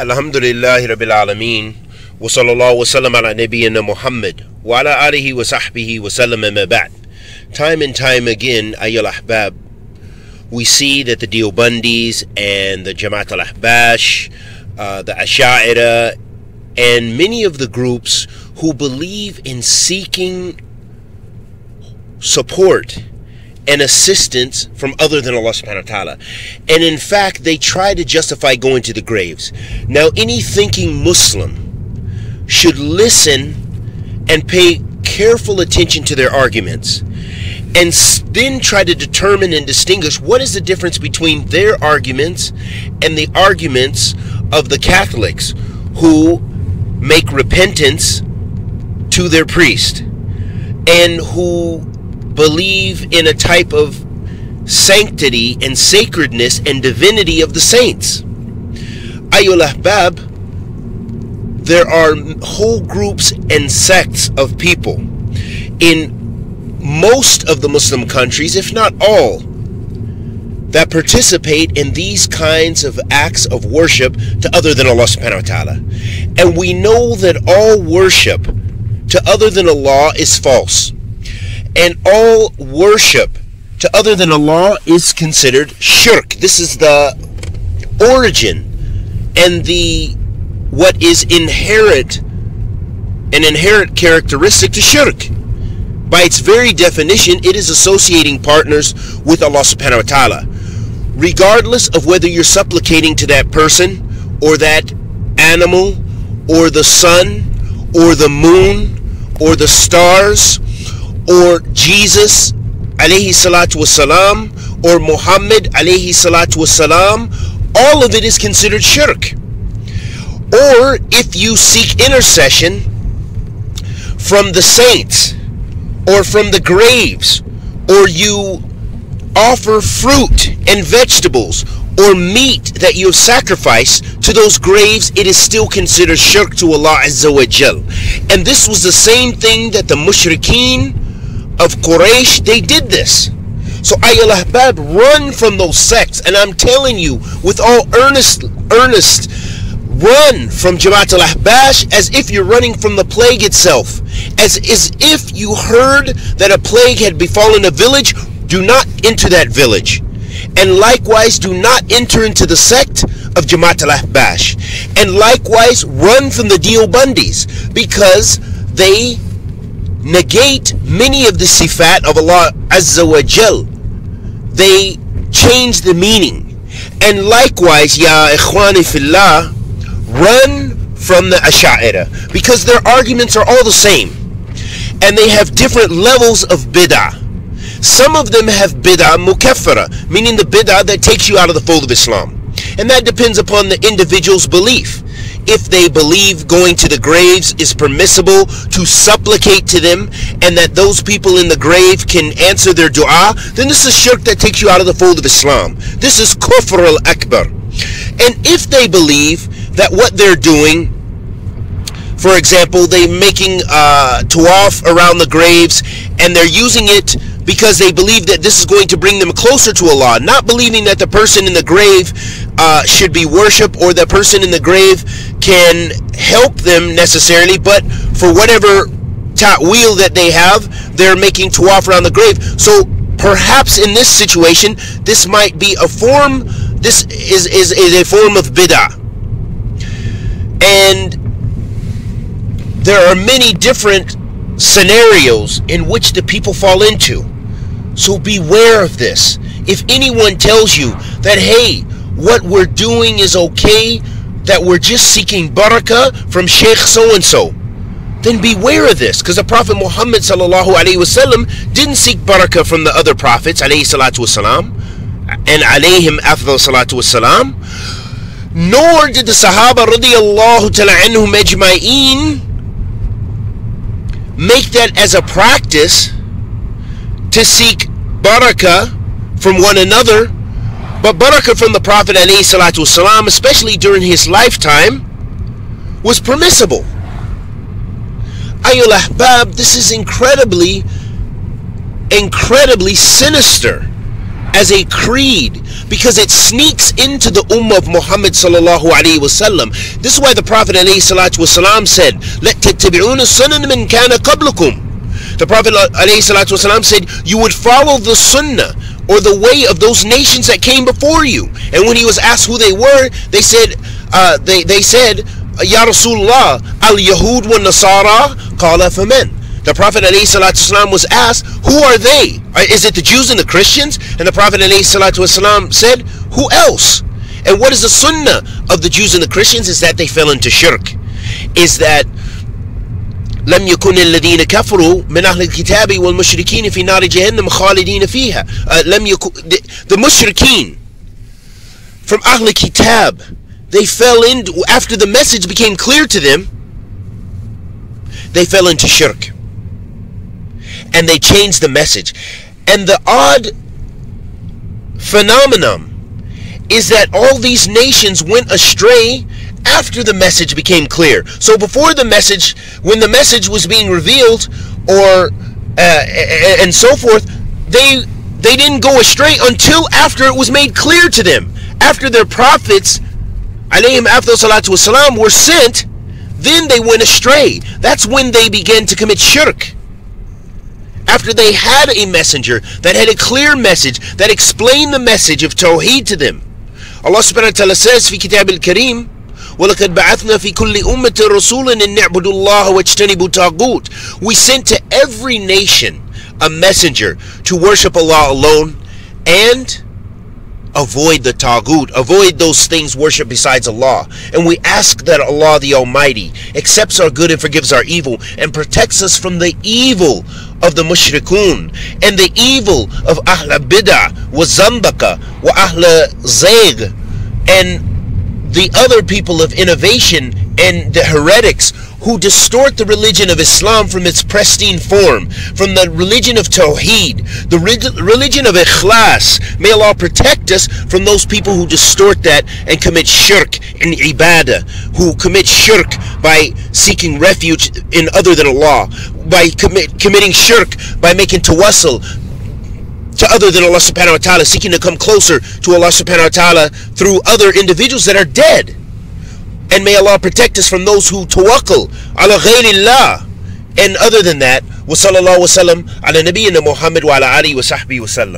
الحمد لله رب العالمين وصلى الله وسلم على نبينا محمد وعلى آله وصحبه وسلم ما بعد Time and time again, أيها الأحباب, we see that the Deobandis and the Jamaat al-Ahbash, uh, the Asha'ira, and many of the groups who believe in seeking support and assistance from other than Allah subhanahu wa ta'ala. And in fact, they try to justify going to the graves. Now, any thinking Muslim should listen and pay careful attention to their arguments and then try to determine and distinguish what is the difference between their arguments and the arguments of the Catholics who make repentance to their priest and who believe in a type of sanctity and sacredness and divinity of the saints. Ayul Ahbab, there are whole groups and sects of people in most of the Muslim countries, if not all, that participate in these kinds of acts of worship to other than Allah subhanahu wa ta'ala. And we know that all worship to other than Allah is false. And all worship to other than Allah is considered shirk. This is the origin and the what is inherent an inherent characteristic to shirk. By its very definition, it is associating partners with Allah subhanahu wa ta'ala. Regardless of whether you're supplicating to that person or that animal or the sun or the moon or the stars or Jesus alayhi salatu wasalam or Muhammad alayhi salatu wasalam, all of it is considered shirk. Or if you seek intercession from the saints or from the graves, or you offer fruit and vegetables or meat that you have sacrificed to those graves, it is still considered shirk to Allah Azza wa Jal. And this was the same thing that the mushrikeen of Quraysh, they did this. So Ayal Ahbab, run from those sects. And I'm telling you, with all earnest, earnest, run from Jamaat al-Ahbash as if you're running from the plague itself. As, as if you heard that a plague had befallen a village, do not enter that village. And likewise, do not enter into the sect of Jamaat al-Ahbash. And likewise, run from the Deobandis because they negate many of the sifat of Allah Azza wa Jal. They change the meaning. And likewise, Ya Ikhwani Fillah, run from the Asha'ira because their arguments are all the same. And they have different levels of bid'ah. Some of them have bid'ah mukaffara, meaning the bid'ah that takes you out of the fold of Islam. And that depends upon the individual's belief. If they believe going to the graves is permissible to supplicate to them and that those people in the grave can answer their dua, then this is shirk that takes you out of the fold of Islam. This is kufr al-akbar. And if they believe that what they're doing for example, they're making uh, tawaf around the graves and they're using it because they believe that this is going to bring them closer to Allah, not believing that the person in the grave uh, should be worshipped or the person in the grave can help them necessarily, but for whatever ta'wil that they have, they're making tawaf around the grave. So perhaps in this situation, this might be a form, this is, is, is a form of bid'ah. And there are many different scenarios in which the people fall into. So beware of this. If anyone tells you that, hey, what we're doing is okay, that we're just seeking barakah from Sheikh so and so, then beware of this. Because the Prophet Muhammad sallallahu didn't seek barakah from the other prophets, alayhi salatu wasalam, and alayhim afdal salatu nor did the Sahaba radiallahu ta'ala anhum make that as a practice to seek barakah from one another, but barakah from the Prophet والسلام, especially during his lifetime, was permissible. Ayul Ahbab, this is incredibly, incredibly sinister as a creed because it sneaks into the ummah of Muhammad sallallahu alaihi wasallam. This is why the Prophet alayhi salatu wasalam said, "Let tattabi'una sunan min kana qablakum." The Prophet wasalam said, "You would follow the sunnah or the way of those nations that came before you." And when he was asked who they were, they said, uh, they they said, "Ya Rasulullah, al Yahud wa Nasara." Qala faman. The Prophet ﷺ was asked, Who are they? Is it the Jews and the Christians? And the Prophet ﷺ said, Who else? And what is the sunnah of the Jews and the Christians? Is that they fell into shirk. Is that لم يكن الذين كفروا من أهل الكتاب والمشركين في نار جهنم خالدين فيها لم يكن the, the mushrikeen from أهل الكتاب they fell in after the message became clear to them they fell into shirk and they changed the message. And the odd phenomenon is that all these nations went astray after the message became clear. So before the message, when the message was being revealed, or uh, and so forth, they they didn't go astray until after it was made clear to them. After their prophets, alayhim as-salatu were sent, then they went astray. That's when they began to commit shirk. After they had a messenger that had a clear message that explained the message of Tawheed to them. Allah subhanahu wa ta'ala says fi kitab al-kareem, ولقد بعثنا في كل أمة رسولا أن نعبدوا الله واجتنبوا طاغوت We sent to every nation a messenger to worship Allah alone and avoid the tagut, avoid those things worshipped besides Allah. And we ask that Allah the Almighty accepts our good and forgives our evil and protects us from the evil of the mushrikun and the evil of Ahl Bid'ah wa Zambaka wa Ahl Zayg and the other people of innovation and the heretics who distort the religion of Islam from its pristine form, from the religion of Tawheed, the religion of Ikhlas. May Allah protect us from those people who distort that and commit shirk in ibadah, who commit shirk by seeking refuge in other than Allah, by commit, committing shirk by making tawassul to other than Allah subhanahu wa ta'ala, seeking to come closer to Allah subhanahu wa ta'ala through other individuals that are dead. And may Allah protect us from those who tawakkal ala ghayrillah. And other than that, wa sallallahu wa sallam ala nabiyyina Muhammad wa ala alihi wa sahbihi wa sallam.